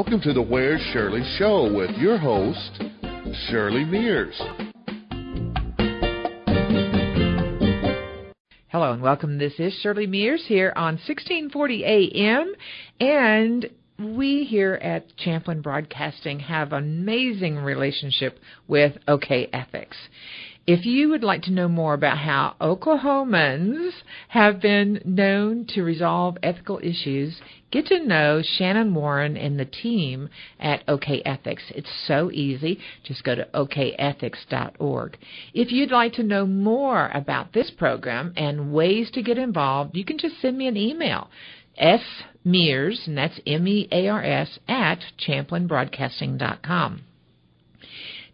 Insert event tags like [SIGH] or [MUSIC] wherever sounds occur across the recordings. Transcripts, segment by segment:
Welcome to the Where's Shirley Show with your host, Shirley Mears. Hello and welcome. This is Shirley Mears here on 1640 AM and we here at Champlin Broadcasting have an amazing relationship with OK Ethics. If you would like to know more about how Oklahomans have been known to resolve ethical issues, get to know Shannon Warren and the team at OK Ethics. It's so easy. Just go to okethics.org. If you'd like to know more about this program and ways to get involved, you can just send me an email. S Mears, and that's M E A R S, at champlinbroadcasting.com.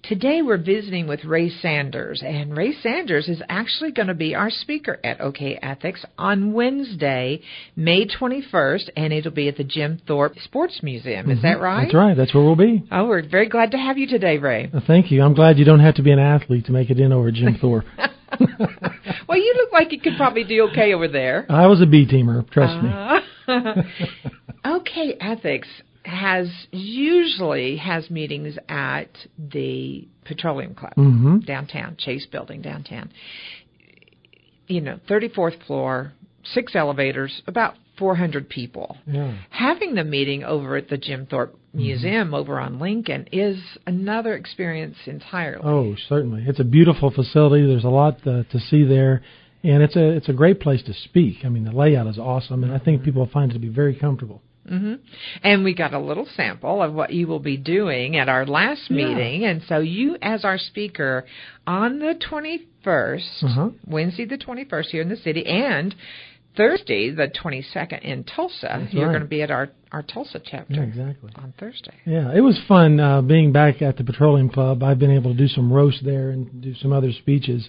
Today we're visiting with Ray Sanders, and Ray Sanders is actually going to be our speaker at OK Ethics on Wednesday, May 21st, and it'll be at the Jim Thorpe Sports Museum. Is Mhm. that right? That's right. That's where we'll be. Oh, we're very glad to have you today, Ray. Uh, Thank you. I'm glad you don't have to be an athlete to make it in over Jim Thorpe. [LAUGHS] [LAUGHS] well, you look like you could probably do okay over there. I was a B teamer. Trust me. Uh, [LAUGHS] OK Ethics has usually has meetings at the Petroleum Club hmm downtown, Chase Building downtown. You know, 34th floor, six elevators, about 400 people. Yeah. Having the meeting over at the Jim Thorpe Museum over on Lincoln is another experience entirely. Oh, certainly. It's a beautiful facility. There's a lot uh, to see there, and it's a it's a great place to speak. I mean, the layout is awesome, and I think people find it to be very comfortable. Hmm And we got a little sample of what you will be doing at our last Yeah. meeting. And so you, as our speaker, on the 21st, Uh-huh. Wednesday the 21st here in the city, and Thursday the 22nd in Tulsa, That's you're right. going to be at our, our Tulsa chapter Yeah, exactly. on Thursday. Yeah, it was fun uh, being back at the Petroleum Club. I've been able to do some roast there and do some other speeches.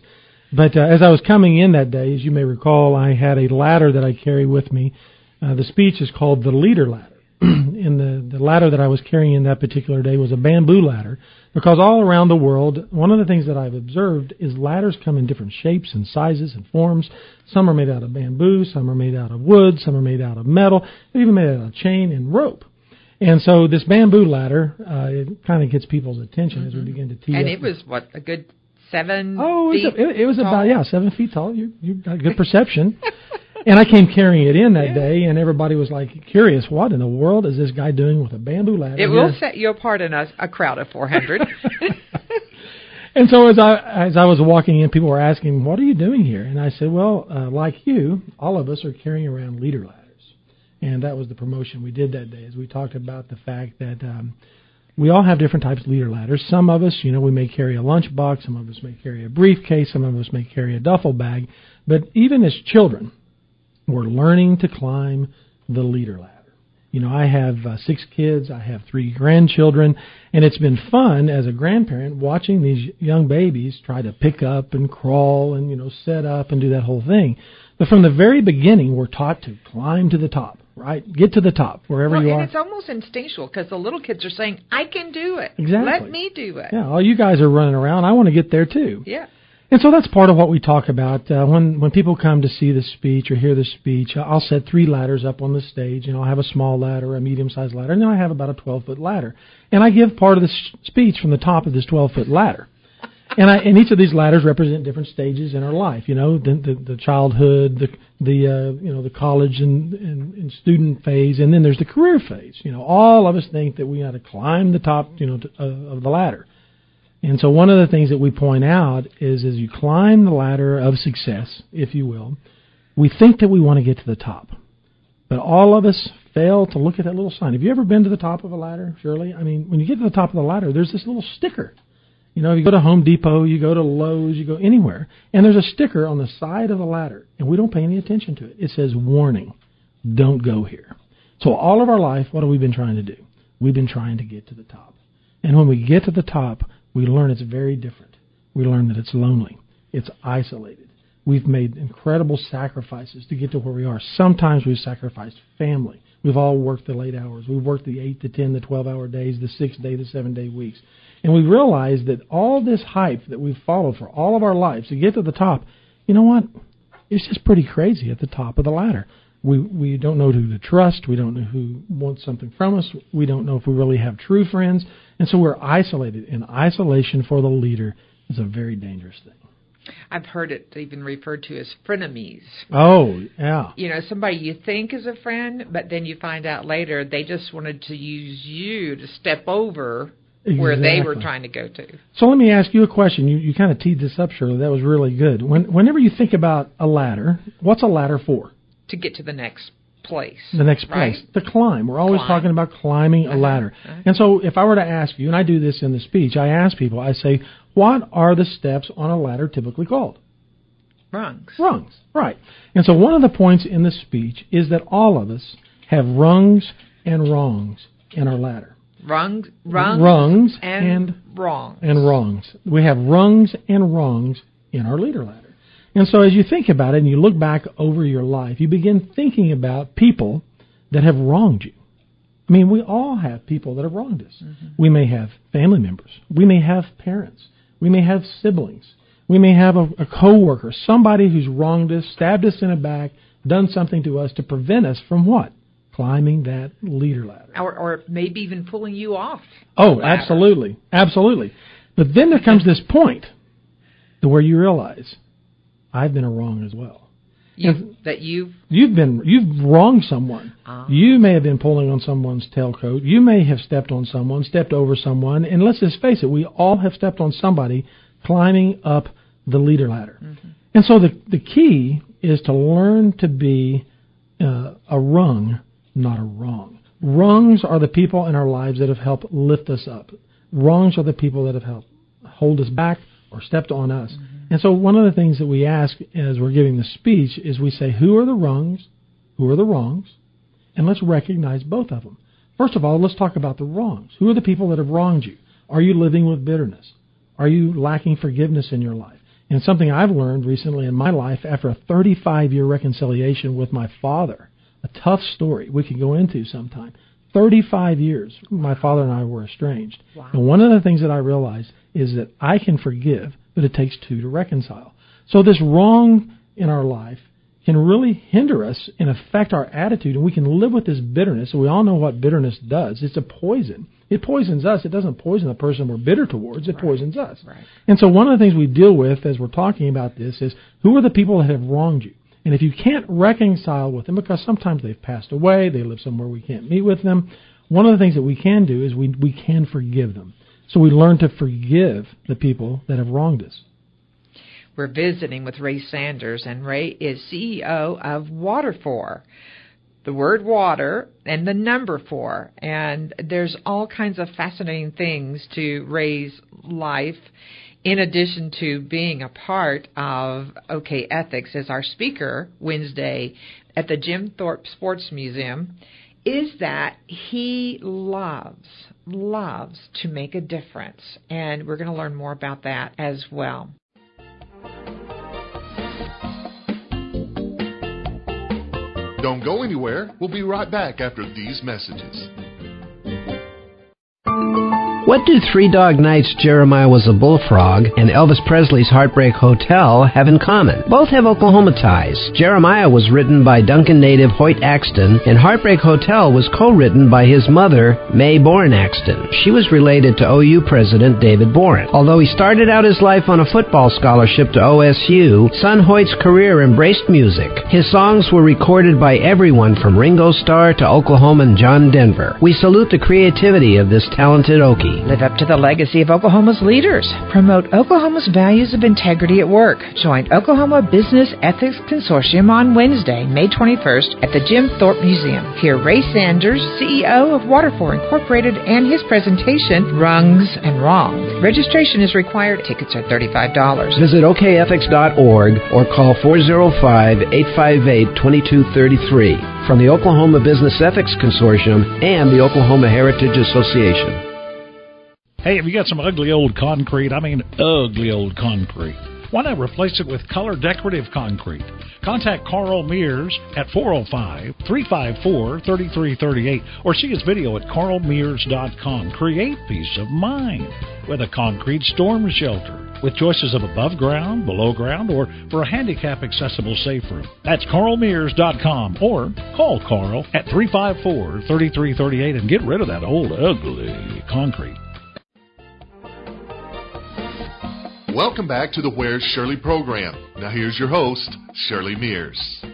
But uh, as I was coming in that day, as you may recall, I had a ladder that I carry with me. Uh, the speech is called the Leader Ladder. [CLEARS THROAT] and the, the ladder that I was carrying in that particular day was a bamboo ladder because all around the world, one of the things that I've observed is ladders come in different shapes and sizes and forms. Some are made out of bamboo, some are made out of wood, some are made out of metal, they're even made out of chain and rope. And so this bamboo ladder, uh, it kind of gets people's attention as we begin to tee And it was, what, a good seven oh, it feet was, it, it was about yeah seven feet tall. You you got good perception. [LAUGHS] and I came carrying it in that day, and everybody was like curious. What in the world is this guy doing with a bamboo ladder? It will here? set you apart in a, a crowd of 400. [LAUGHS] [LAUGHS] And so as I as I was walking in, people were asking, "What are you doing here?" And I said, "Well, uh, like you, all of us are carrying around leader ladders." And that was the promotion we did that day, as we talked about the fact that um, we all have different types of leader ladders. Some of us, you know, we may carry a lunchbox. Some of us may carry a briefcase. Some of us may carry a duffel bag. But even as children, we're learning to climb the leader ladder. You know, I have uh, six kids, I have three grandchildren, and it's been fun as a grandparent watching these young babies try to pick up and crawl and, you know, set up and do that whole thing. But from the very beginning, we're taught to climb to the top, right? Get to the top, wherever well, you and are. it's almost instinctual because the little kids are saying, I can do it. Exactly. Let me do it. Yeah, all you guys are running around. I want to get there too. Yeah. And so that's part of what we talk about uh, when when people come to see the speech or hear the speech. I'll set three ladders up on the stage, and I'll have a small ladder, a medium-sized ladder, and then I have about a 12-foot ladder. And I give part of the speech from the top of this 12-foot ladder. And I and each of these ladders represent different stages in our life. You know, the the, the childhood, the the uh, you know the college and, and and student phase, and then there's the career phase. You know, all of us think that we got to climb the top, you know, to, uh, of the ladder. And so one of the things that we point out is as you climb the ladder of success, if you will, we think that we want to get to the top. But all of us fail to look at that little sign. Have you ever been to the top of a ladder, Shirley? I mean, when you get to the top of the ladder, there's this little sticker. You know, if you go to Home Depot, you go to Lowe's, you go anywhere, and there's a sticker on the side of the ladder, and we don't pay any attention to it. It says, warning, don't go here. So all of our life, what have we been trying to do? We've been trying to get to the top. And when we get to the top, we learn it's very different. We learn that it's lonely. It's isolated. We've made incredible sacrifices to get to where we are. Sometimes we've sacrificed family. We've all worked the late hours. We've worked the 8 to 10, the 12 hour days, the 6 day, the 7 day weeks. And we realize that all this hype that we've followed for all of our lives to get to the top, you know what? It's just pretty crazy at the top of the ladder. We we don't know who to trust. We don't know who wants something from us. We don't know if we really have true friends, and so we're isolated. And isolation for the leader is a very dangerous thing. I've heard it even referred to as frenemies. Oh, yeah. You know, somebody you think is a friend, but then you find out later they just wanted to use you to step over exactly. where they were trying to go to. So let me ask you a question. You you kind of teed this up, Shirley. That was really good. When whenever you think about a ladder, what's a ladder for? To get to the next place. The next place. The climb. We're always climb. talking about climbing uh-huh. a ladder. Uh-huh. And so if I were to ask you, and I do this in the speech, I ask people, I say, what are the steps on a ladder typically called? Rungs. Rungs, right. And so one of the points in the speech is that all of us have rungs and wrongs in our ladder. Rungs, rungs, rungs and, and wrongs. And wrongs. We have rungs and wrongs in our leader ladder. And so as you think about it and you look back over your life, you begin thinking about people that have wronged you. I mean, we all have people that have wronged us. Mm-hmm. We may have family members. We may have parents. We may have siblings. We may have a, a coworker, somebody who's wronged us, stabbed us in the back, done something to us to prevent us from what? Climbing that leader ladder. Or, or maybe even pulling you off. Oh, absolutely. Absolutely. But then there comes this point where you realize I've been a wrong as well. You, that you've You've been you've wronged someone. Ah. You may have been pulling on someone's tailcoat. You may have stepped on someone, stepped over someone, and let's just face it, we all have stepped on somebody climbing up the leader ladder. Mm-hmm. And so the the key is to learn to be uh, a rung, not a wrong. Rungs are the people in our lives that have helped lift us up. Wrongs are the people that have helped hold us back or stepped on us. Mm-hmm. And so one of the things that we ask as we're giving the speech is we say, who are the rungs, who are the wrongs, and let's recognize both of them. First of all, let's talk about the wrongs. Who are the people that have wronged you? Are you living with bitterness? Are you lacking forgiveness in your life? And something I've learned recently in my life after a 35 year reconciliation with my father, a tough story we could go into sometime. 35 years, my father and I were estranged. Wow. And one of the things that I realized is that I can forgive, but it takes two to reconcile. So this wrong in our life can really hinder us and affect our attitude, and we can live with this bitterness. We all know what bitterness does. It's a poison. It poisons us. It doesn't poison the person we're bitter towards. It Right. poisons us. Right. And so one of the things we deal with as we're talking about this is who are the people that have wronged you? And if you can't reconcile with them, because sometimes they've passed away, they live somewhere we can't meet with them, one of the things that we can do is we, we can forgive them. So we learn to forgive the people that have wronged us. We're visiting with Ray Sanders, and Ray is CEO of Water4. The word water and the number four. And there's all kinds of fascinating things to Ray's life, in addition to being a part of OK Ethics as our speaker Wednesday at the Jim Thorpe Sports Museum. Is that he loves, loves to make a difference. And we're going to learn more about that as well. Don't go anywhere. We'll be right back after these messages. What do Three Dog Night's Jeremiah Was a Bullfrog and Elvis Presley's Heartbreak Hotel have in common? Both have Oklahoma ties. Jeremiah was written by Duncan native Hoyt Axton, and Heartbreak Hotel was co-written by his mother, Mae Boren Axton. She was related to OU President David Boren. Although he started out his life on a football scholarship to OSU, son Hoyt's career embraced music. His songs were recorded by everyone from Ringo Starr to Oklahoman John Denver. We salute the creativity of this talented Okie. Live up to the legacy of Oklahoma's leaders. Promote Oklahoma's values of integrity at work. Join Oklahoma Business Ethics Consortium on Wednesday, May 21st at the Jim Thorpe Museum. Hear Ray Sanders, CEO of Water4 Incorporated, and his presentation, Rungs and Wrongs. Registration is required. Tickets are $35. Visit okethics.org or call 405-858-2233 from the Oklahoma Business Ethics Consortium and the Oklahoma Heritage Association. Hey, have you got some ugly old concrete? I mean, ugly old concrete. Why not replace it with color decorative concrete? Contact Carl Mears at 405 354 3338 or see his video at carlmears.com. Create peace of mind with a concrete storm shelter. with choices of above ground, below ground, or for a handicap accessible safe room. That's carlmears.com or call Carl at 354 3338 and get rid of that old ugly concrete. Welcome back to the Where's Shirley program. Now here's your host, Shirley Mears.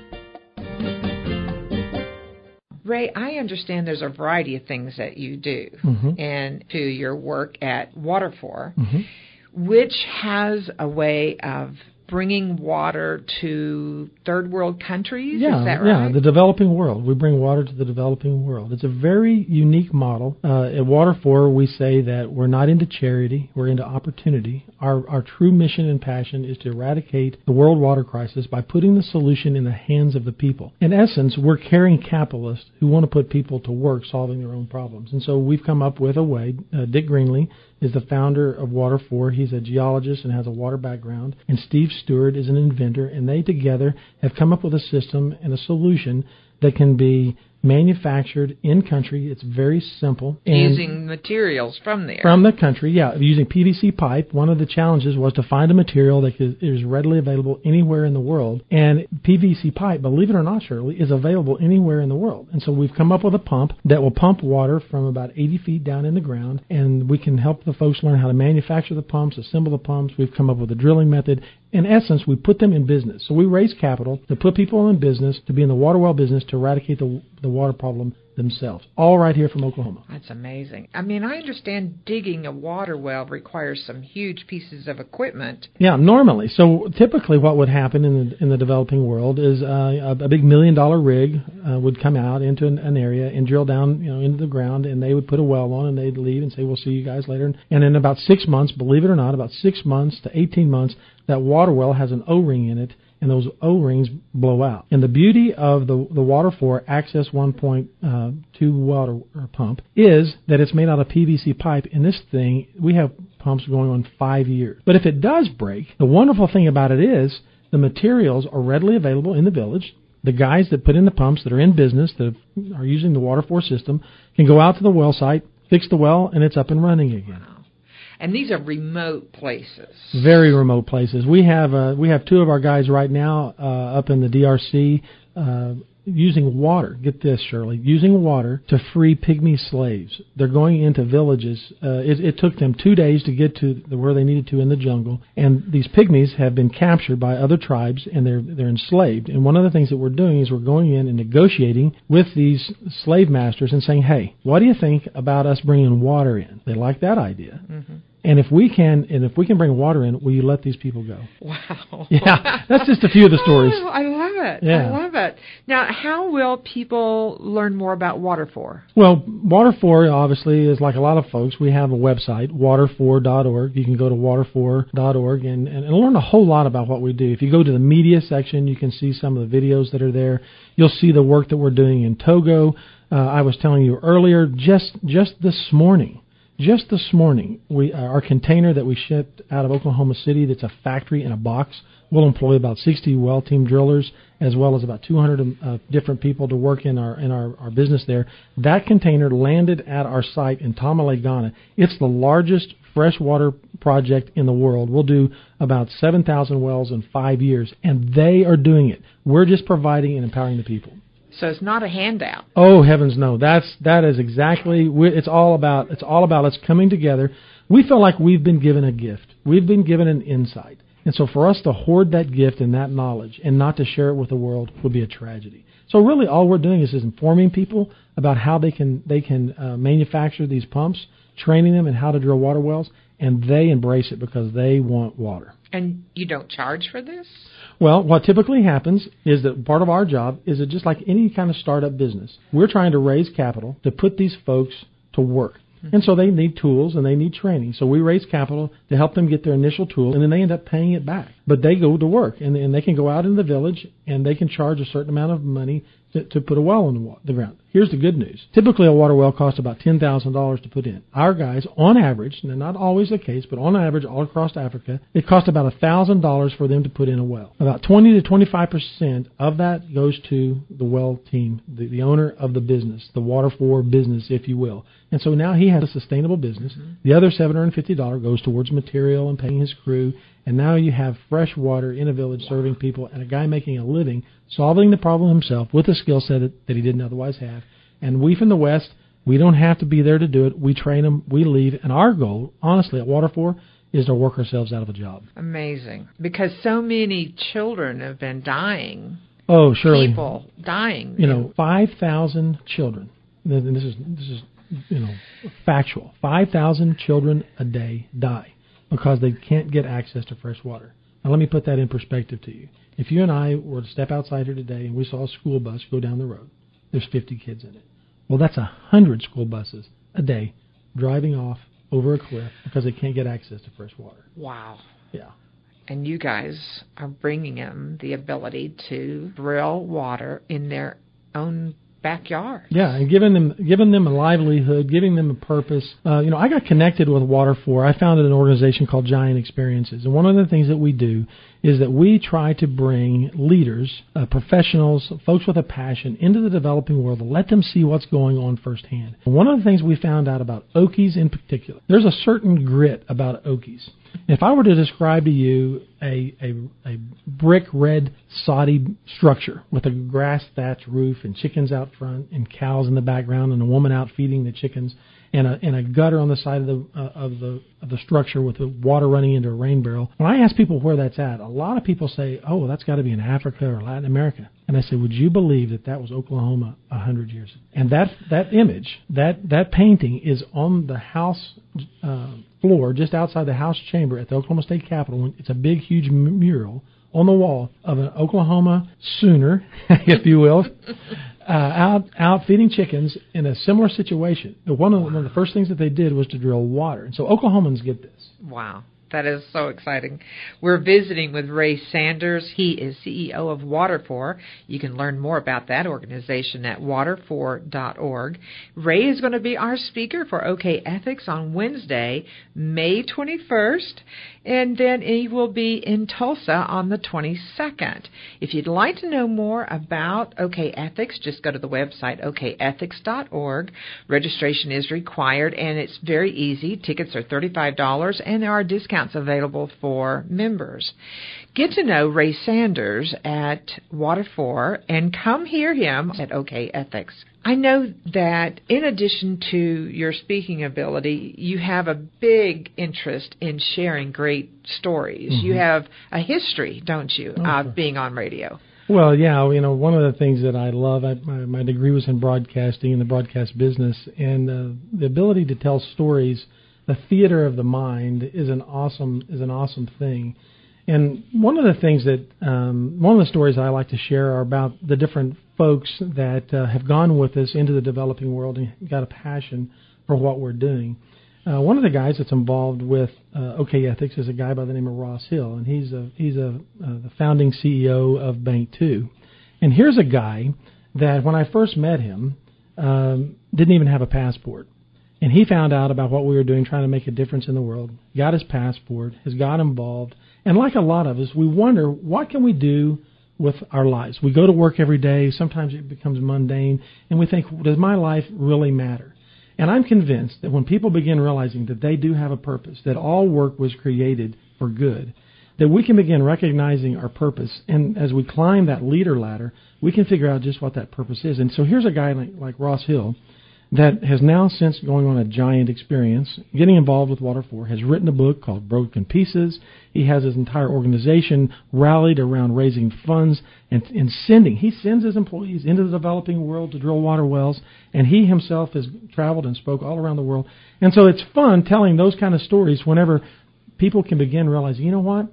Ray, I understand there's a variety of things that you do Mhm. and to your work at Water4, Mhm. which has a way of bringing water to third world countries. Yeah, Is that yeah, the developing world. We bring water to the developing world. It's a very unique model. Uh, at Water4, we say that we're not into charity; we're into opportunity. Our our true mission and passion is to eradicate the world water crisis by putting the solution in the hands of the people. In essence, we're caring capitalists who want to put people to work solving their own problems. And so we've come up with a way. Uh, Dick Greenlee is the founder of Water For. He's a geologist and has a water background. And Steve Stewart is an inventor, and they together have come up with a system and a solution that can be manufactured in country. It's very simple. Using materials from there. from the country, yeah, using PVC pipe. One of the challenges was to find a material that is- is readily available anywhere in the world. And PVC pipe, believe it or not, Shirley, is available anywhere in the world. And so we've come up with a pump that will pump water from about 80 feet down in the ground, and we can help the folks learn how to manufacture the pumps, assemble the pumps. We've come up with a drilling method. In essence, we put them in business. So we raise capital to put people in business, to be in the water well business, to eradicate the, the water problem themselves. All right here from Oklahoma. That's amazing. I mean, I understand digging a water well requires some huge pieces of equipment. Yeah, normally. So typically, what would happen in the in the developing world is uh, a, a big million dollar rig uh, would come out into an, an area and drill down, you know, into the ground, and they would put a well on, and they'd leave and say, "We'll see you guys later." And in about six months, believe it or not, about six months to eighteen months, that water well has an O-ring in it. And those O-rings blow out. And the beauty of the the Water4 Access uh, 1.2 water uh, pump is that it's made out of PVC pipe. And this thing, we have pumps going on five years. But if it does break, the wonderful thing about it is the materials are readily available in the village. The guys that put in the pumps that are in business that are using the Water4 system can go out to the well site, fix the well, and it's up and running again. And these are remote places. Very remote places. We have uh, we have two of our guys right now uh, up in the DRC uh, using water. Get this, Shirley, using water to free pygmy slaves. They're going into villages. Uh, it, it took them two days to get to the, where they needed to in the jungle, and these pygmies have been captured by other tribes and they're they're enslaved. And one of the things that we're doing is we're going in and negotiating with these slave masters and saying, "Hey, what do you think about us bringing water in?" They like that idea. Mm-hmm. And if we can, and if we can bring water in, will you let these people go? [LAUGHS] Wow. [LAUGHS] Yeah, that's just a few of the stories. Oh, I love it. Yeah. I love it. Now, how will people learn more about Water4? Well, Water4 obviously is like a lot of folks. We have a website, water4.org. You can go to water4.org and, and, and learn a whole lot about what we do. If you go to the media section, you can see some of the videos that are there. You'll see the work that we're doing in Togo. Uh, I was telling you earlier, just just this morning, just this morning, we uh, our container that we shipped out of Oklahoma City, that's a factory in a box, will employ about 60 well team drillers as well as about 200 uh, different people to work in our in our, our business there. That container landed at our site in Tamale, Ghana. It's the largest freshwater project in the world. We'll do about 7,000 wells in five years, and they are doing it. We're just providing and empowering the people. So it's not a handout. Oh heavens, no! That's that is exactly. It's all about. It's all about us coming together. We feel like we've been given a gift. We've been given an insight, and so for us to hoard that gift and that knowledge and not to share it with the world would be a tragedy. So really, all we're doing is, is informing people about how they can they can uh, manufacture these pumps, training them in how to drill water wells, and they embrace it because they want water. And you don't charge for this? Well, what typically happens is that part of our job is that just like any kind of startup business, we're trying to raise capital to put these folks to work. Mm-hmm. And so they need tools and they need training. So we raise capital to help them get their initial tools, and then they end up paying it back. but they go to work and, and they can go out in the village and they can charge a certain amount of money to, to put a well in the, wa- the ground. Here's the good news. Typically, a water well costs about $10,000 to put in. Our guys, on average, and not always the case, but on average, all across Africa, it costs about $1,000 for them to put in a well. About 20 to 25% of that goes to the well team, the, the owner of the business, the Water4 business, if you will. And so now he has a sustainable business. Mm-hmm. The other $750 goes towards material and paying his crew. And now you have fresh water in a village serving people and a guy making a living, solving the problem himself with a skill set that, that he didn't otherwise have. And we from the West, we don't have to be there to do it. We train them, we leave. And our goal, honestly, at Water4 is to work ourselves out of a job. Amazing. Because so many children have been dying. Oh, surely. People dying. You know, 5,000 children. And this is, this is, you know, factual. 5,000 children a day die because they can't get access to fresh water. Now, let me put that in perspective to you. If you and I were to step outside here today and we saw a school bus go down the road, there's 50 kids in it. Well, that's a 100 school buses a day driving off over a cliff because they can't get access to fresh water. Wow. Yeah. And you guys are bringing them the ability to drill water in their own backyard. Yeah, and giving them giving them a livelihood, giving them a purpose. Uh, you know, I got connected with Water for. I founded an organization called Giant Experiences, and one of the things that we do is that we try to bring leaders, uh, professionals, folks with a passion into the developing world to let them see what's going on firsthand. And one of the things we found out about Okies in particular, there's a certain grit about Okies. If I were to describe to you a, a, a brick red soddy structure with a grass thatched roof and chickens out front and cows in the background and a woman out feeding the chickens and a, and a gutter on the side of the uh, of the of the structure with the water running into a rain barrel. When I ask people where that's at, a lot of people say, "Oh, well, that's got to be in Africa or Latin America." And I say, "Would you believe that that was Oklahoma a hundred years ago?" And that that image, that that painting, is on the house uh, floor just outside the House chamber at the Oklahoma State Capitol. It's a big, huge mural on the wall of an Oklahoma Sooner, [LAUGHS] if you will, uh, out out feeding chickens in a similar situation. One, of, one of the first things that they did was to drill water, and so Oklahomans get this. Wow. That is so exciting. We're visiting with Ray Sanders. He is CEO of Water4. You can learn more about that organization at water4.org. Ray is going to be our speaker for OK Ethics on Wednesday, May 21st, and then he will be in Tulsa on the 22nd. If you'd like to know more about OK Ethics, just go to the website okethics.org. Registration is required and it's very easy. Tickets are $35 and there are discounts available for members. Get to know Ray Sanders at Water4 and come hear him at OK Ethics. I know that in addition to your speaking ability, you have a big interest in sharing great stories. Mm-hmm. You have a history, don't you, Oh, of being on radio? Well, yeah, you know, one of the things that I love, I, my, my degree was in broadcasting in the broadcast business, and uh, the ability to tell stories, the theater of the mind, is an awesome is an awesome thing. And one of the things that um, one of the stories I like to share are about the different folks that uh, have gone with us into the developing world and got a passion for what we're doing. Uh, one of the guys that's involved with uh, OK Ethics is a guy by the name of Ross Hill, and he's a he's a uh, the founding CEO of Bank Two. And here's a guy that when I first met him um, didn't even have a passport, and he found out about what we were doing, trying to make a difference in the world. Got his passport, has got involved, and like a lot of us, we wonder what can we do with our lives. We go to work every day. Sometimes it becomes mundane, and we think, does my life really matter? And I'm convinced that when people begin realizing that they do have a purpose, that all work was created for good, that we can begin recognizing our purpose. And as we climb that leader ladder, we can figure out just what that purpose is. And so here's a guy like, like Ross Hill that has now, since going on a giant experience, getting involved with Water4, has written a book called Broken Pieces. He has his entire organization rallied around raising funds and, and sending. He sends his employees into the developing world to drill water wells, and he himself has traveled and spoke all around the world. And so it's fun telling those kind of stories whenever people can begin realizing, you know what?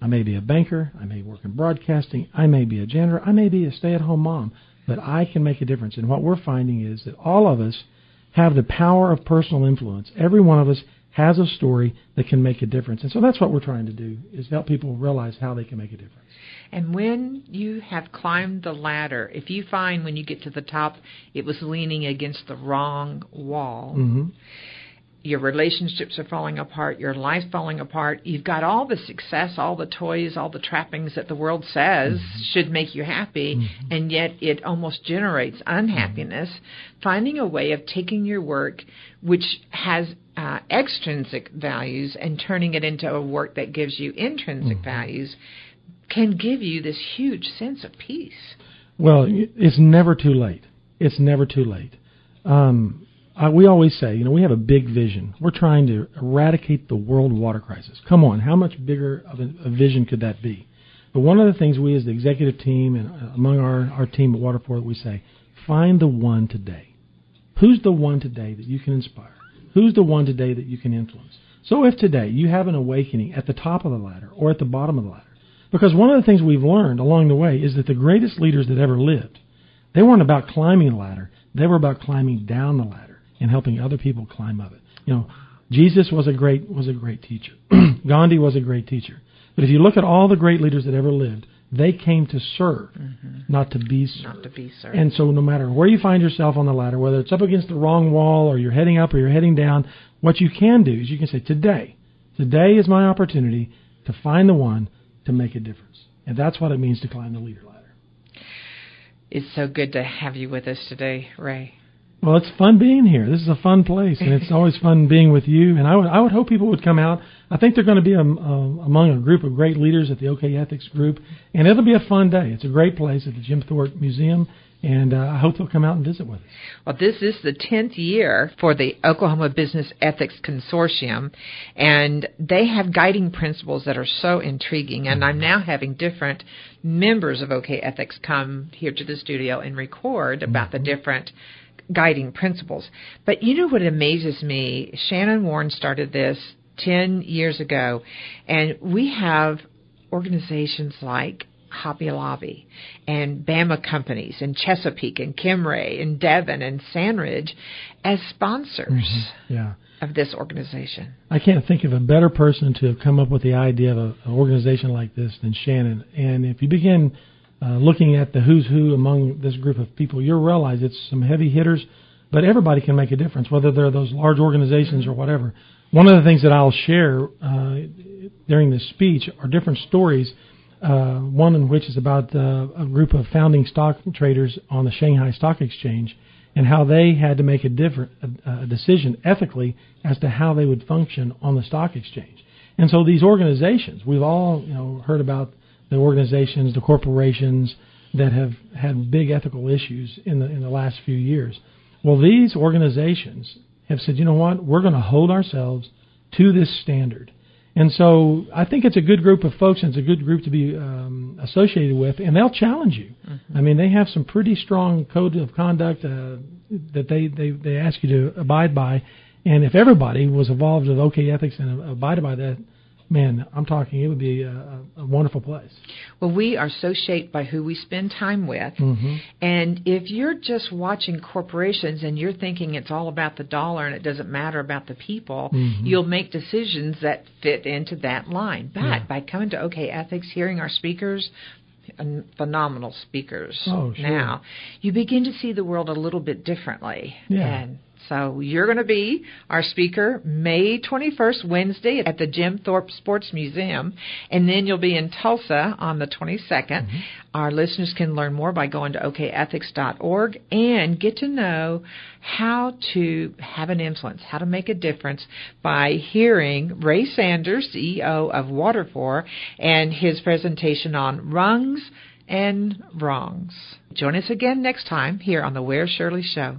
I may be a banker, I may work in broadcasting, I may be a janitor, I may be a stay at home mom, but I can make a difference. And what we're finding is that all of us have the power of personal influence. Every one of us has a story that can make a difference. And so that's what we're trying to do is help people realize how they can make a difference. And when you have climbed the ladder, if you find when you get to the top it was leaning against the wrong wall, hmm your relationships are falling apart, your life's falling apart, you've got all the success, all the toys, all the trappings that the world says should make you happy, and yet it almost generates unhappiness. Finding a way of taking your work, which has uh, extrinsic values, and turning it into a work that gives you intrinsic values can give you this huge sense of peace. Well, it's never too late. It's never too late. Um, uh, we always say, you know, we have a big vision. We're trying to eradicate the world water crisis. Come on, how much bigger of a, a vision could that be? But one of the things we as the executive team and uh, among our, our team at Water4, we say, find the one today. Who's the one today that you can inspire? Who's the one today that you can influence? So if today you have an awakening at the top of the ladder or at the bottom of the ladder, because one of the things we've learned along the way is that the greatest leaders that ever lived, they weren't about climbing the ladder, they were about climbing down the ladder and helping other people climb up it. You know, Jesus was a great was a great teacher. [CLEARS THROAT] Gandhi was a great teacher. But if you look at all the great leaders that ever lived, they came to serve, mm-hmm. not to be served. Not to be served. And so, no matter where you find yourself on the ladder, whether it's up against the wrong wall or you're heading up or you're heading down, what you can do is you can say, Today, today is my opportunity to find the one to make a difference. And that's what it means to climb the leader ladder. It's so good to have you with us today, Ray. Well, it's fun being here. This is a fun place, and it's always fun being with you. And I would, I would hope people would come out. I think they're going to be um, uh, among a group of great leaders at the OK Ethics Group, and it'll be a fun day. It's a great place at the Jim Thorpe Museum, and uh, I hope they'll come out and visit with us. Well, this is the 10th year for the Oklahoma Business Ethics Consortium, and they have guiding principles that are so intriguing. And I'm now having different members of OK Ethics come here to the studio and record about the different guiding principles. But you know what amazes me? Shannon Warren started this 10 years ago, and we have organizations like Hobby Lobby and Bama Companies and Chesapeake and Kimray and Devon and Sandridge as sponsors mm-hmm. Yeah. of this organization. I can't think of a better person to have come up with the idea of a, an organization like this than Shannon. And if you begin uh, looking at the who's who among this group of people, you'll realize it's some heavy hitters, but everybody can make a difference, whether they're those large organizations or whatever. One of the things that I'll share uh, during this speech are different stories. Uh, one in which is about uh, a group of founding stock traders on the Shanghai Stock Exchange and how they had to make a different a, a decision ethically as to how they would function on the stock exchange. And so these organizations, we've all you know heard about the organizations, the corporations that have had big ethical issues in the in the last few years. Well, these organizations have said, you know what, we're going to hold ourselves to this standard. And so I think it's a good group of folks, and it's a good group to be um, associated with, and they'll challenge you. I mean, they have some pretty strong code of conduct uh, that they, they, they ask you to abide by. And if everybody was involved with OK ethics and abided by that, man, I'm talking, it would be a, a, wonderful place. Well, we are so shaped by who we spend time with. Mm-hmm. And if you're just watching corporations and you're thinking it's all about the dollar and it doesn't matter about the people, mm-hmm. you'll make decisions that fit into that line. But by coming to OK Ethics, hearing our speakers, phenomenal speakers Oh, sure. now, you begin to see the world a little bit differently. Yeah. And so you're going to be our speaker May 21st, Wednesday, at the Jim Thorpe Sports Museum, and then you'll be in Tulsa on the 22nd. Mm-hmm. Our listeners can learn more by going to okethics.org and get to know how to have an influence, how to make a difference by hearing Ray Sanders, CEO of Water4, and his presentation on rungs and wrongs. Join us again next time here on the Where Shirley Show.